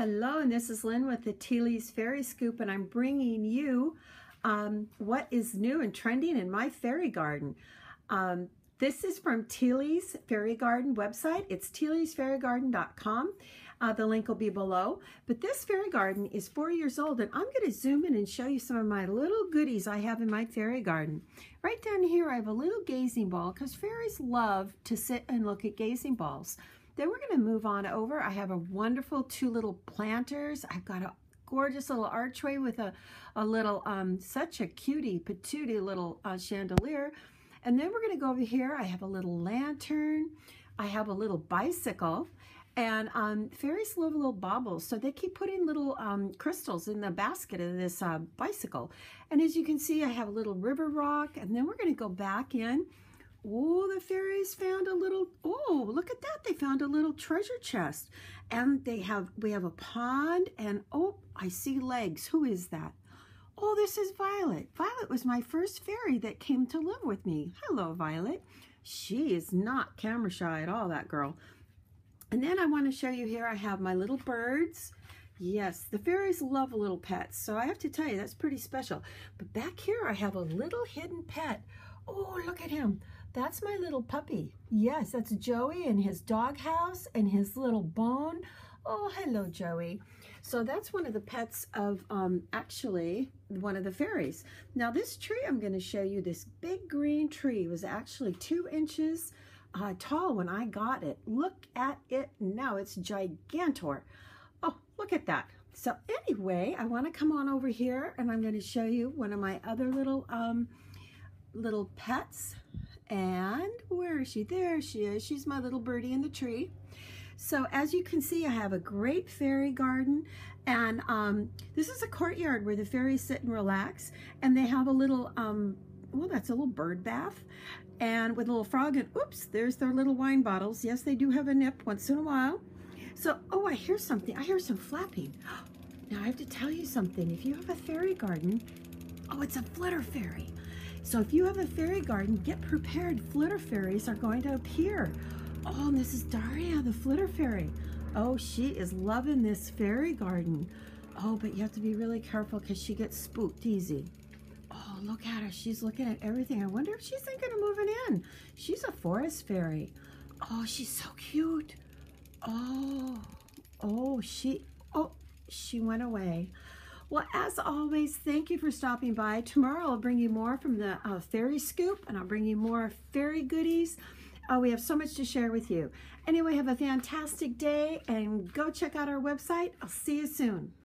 Hello, and this is Lynn with the Teelie's Fairy Scoop, and I'm bringing you um, what is new and trending in my fairy garden. Um, this is from Teelie's Fairy Garden website. It's teeliesfairygarden.com. Uh, the link will be below. But this fairy garden is four years old, and I'm going to zoom in and show you some of my little goodies I have in my fairy garden. Right down here, I have a little gazing ball because fairies love to sit and look at gazing balls. Then we're going to move on over. I have a wonderful two little planters. I've got a gorgeous little archway with a, a little, um, such a cutie patootie little uh, chandelier. And then we're going to go over here. I have a little lantern. I have a little bicycle. And um, fairies love little baubles, so they keep putting little um, crystals in the basket of this uh, bicycle. And as you can see, I have a little river rock, and then we're going to go back in Oh, the fairies found a little, oh, look at that. They found a little treasure chest. And they have, we have a pond and, oh, I see legs. Who is that? Oh, this is Violet. Violet was my first fairy that came to live with me. Hello, Violet. She is not camera shy at all, that girl. And then I want to show you here, I have my little birds. Yes, the fairies love little pets, so I have to tell you, that's pretty special. But back here, I have a little hidden pet. Oh, look at him. That's my little puppy. Yes, that's Joey and his doghouse and his little bone. Oh, hello, Joey. So that's one of the pets of, um, actually, one of the fairies. Now, this tree I'm going to show you, this big green tree was actually two inches uh, tall when I got it. Look at it now. It's gigantor. Oh, look at that. So anyway, I want to come on over here and I'm going to show you one of my other little um, little pets. And where is she? There she is. She's my little birdie in the tree. So as you can see, I have a great fairy garden. And um, this is a courtyard where the fairies sit and relax. And they have a little, um, well, that's a little bird bath. And with a little frog and, oops, there's their little wine bottles. Yes, they do have a nip once in a while. So, oh, I hear something. I hear some flapping. Now, I have to tell you something. If you have a fairy garden, oh, it's a flitter fairy. So if you have a fairy garden, get prepared. Flitter fairies are going to appear. Oh, is Daria, the flitter fairy. Oh, she is loving this fairy garden. Oh, but you have to be really careful because she gets spooked easy. Oh, look at her. She's looking at everything. I wonder if she's thinking of moving in. She's a forest fairy. Oh, she's so cute. Oh, oh, she, oh, she went away. Well, as always, thank you for stopping by. Tomorrow I'll bring you more from the uh, Fairy Scoop and I'll bring you more fairy goodies. Uh, we have so much to share with you. Anyway, have a fantastic day and go check out our website. I'll see you soon.